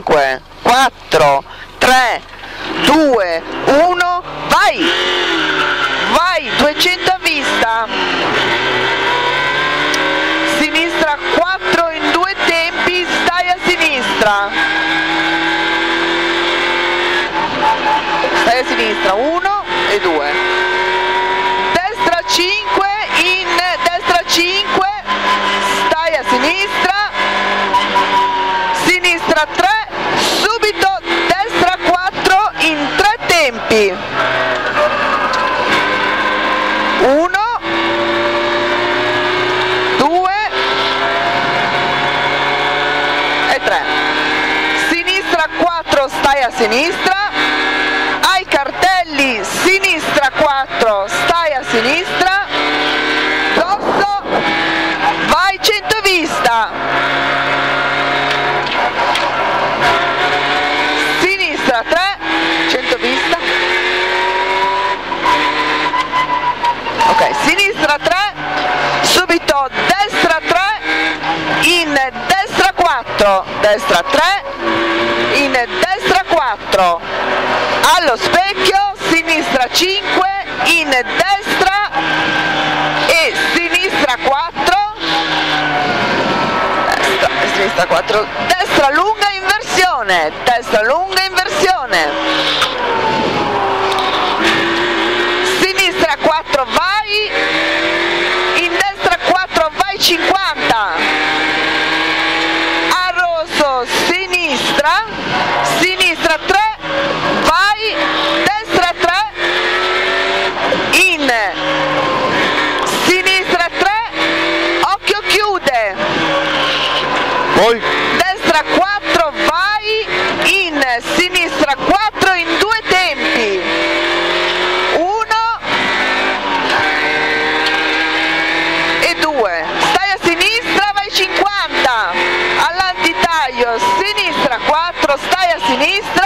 5, 4, 3, 2, 1, vai! Vai, 200 a vista! Sinistra 4 in due tempi, stai a sinistra! Stai a sinistra, 1 e 2. sinistra 4, stai a sinistra, dosso, vai centovista, sinistra 3, centovista, ok, sinistra 3, subito destra 3, in destra 4, destra 3, in destra 4, allo specchio, sinistra 5, in destra e sinistra 4, destra, sinistra 4, destra lunga inversione, destra lunga inversione, sinistra 4 vai, in destra 4 vai 50, poi destra 4 vai. In sinistra 4 in due tempi. 1 e 2 stai a sinistra vai 50 all'antitaglio sinistra 4 stai a sinistra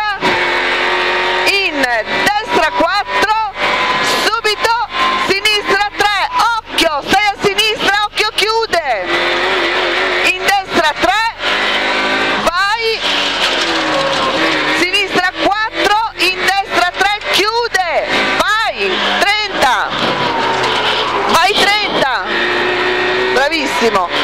Clément.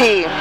happy.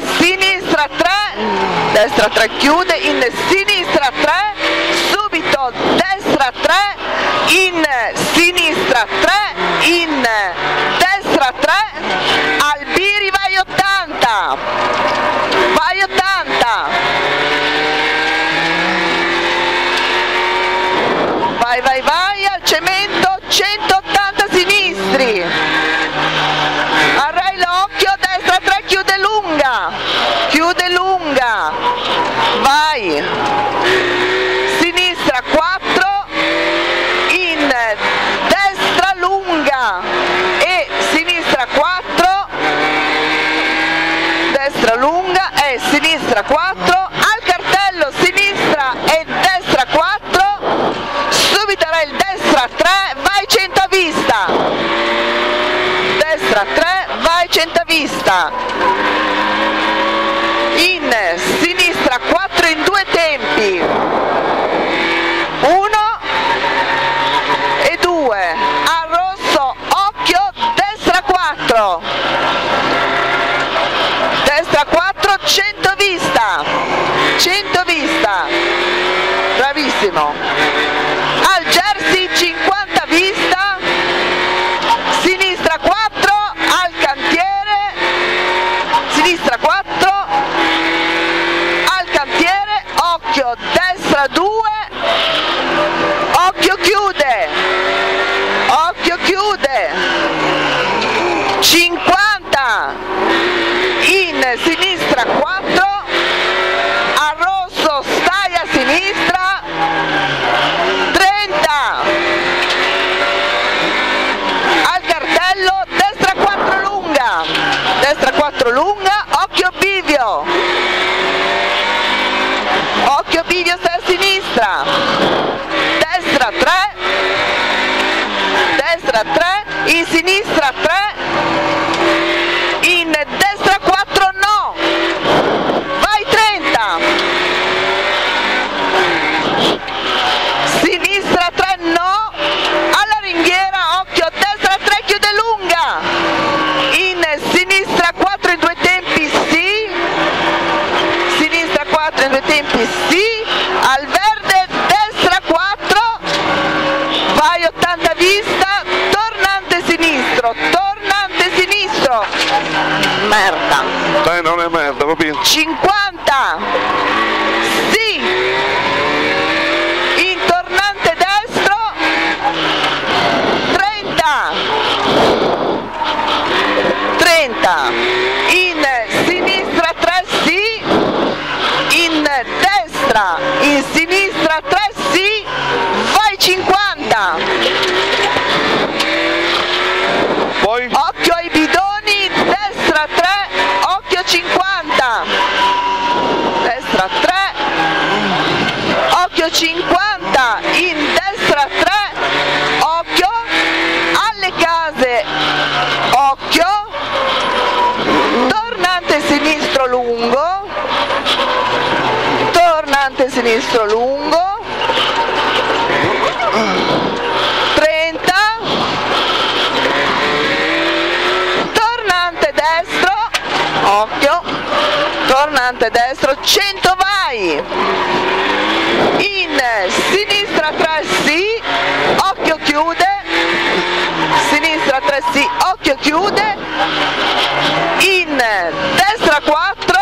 Destra 3, destra 3 chiude, in sinistra 3, subito destra 3, in sinistra 3, in destra 3, Albiri vai 80, sinistra 4, al cartello sinistra e destra 4, subito il destra 3, vai 100 a vista, destra 3, vai 100 a vista, in sinistra merda, Dai, non è merda, va bene. 50, sì, in tornante destro, 30, 30, in sinistra 3 sì, in destra, in sinistra 3 sì, vai 50, Poi, occhio ai bidoni, destra 3, occhio 50, destra 3, occhio 50, in destra 3, occhio, alle case, occhio, tornante sinistro lungo, tornante sinistro lungo, 30, tornante destro, occhio, tornante destro, 100 vai, in sinistra 3 sì, occhio chiude, sinistra 3 sì, occhio chiude, in destra 4,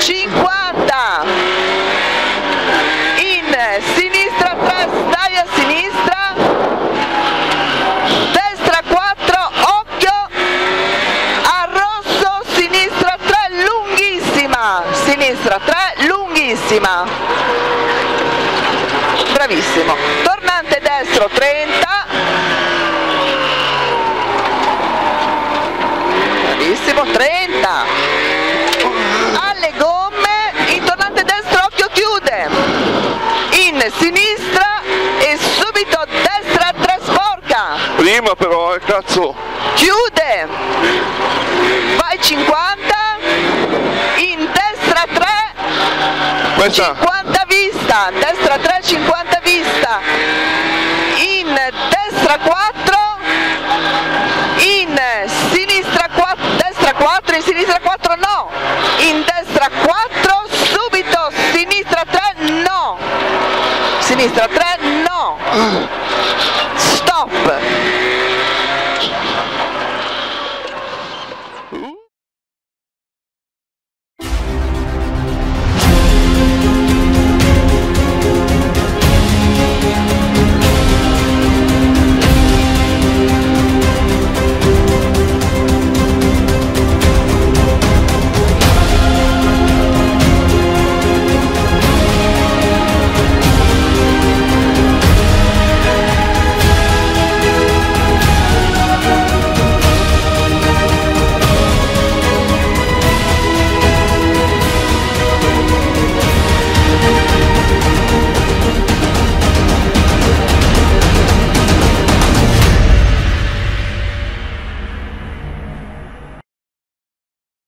50, in sinistra 3 stai a sinistra, destra 4, occhio, a rosso, sinistra 3, lunghissima, sinistra 3, lunghissima, bravissimo, tornante destro 30, bravissimo, 30, alle gomme, in tornante destro, occhio chiude, in sinistra e subito destra 3 sporca, prima però, eh, cazzo. chiude, vai 50, 50. 50 vista, destra 3, 50 vista, in destra 4, in sinistra 4, destra 4, in sinistra 4 no, in destra 4, subito, sinistra 3 no, sinistra 3 no.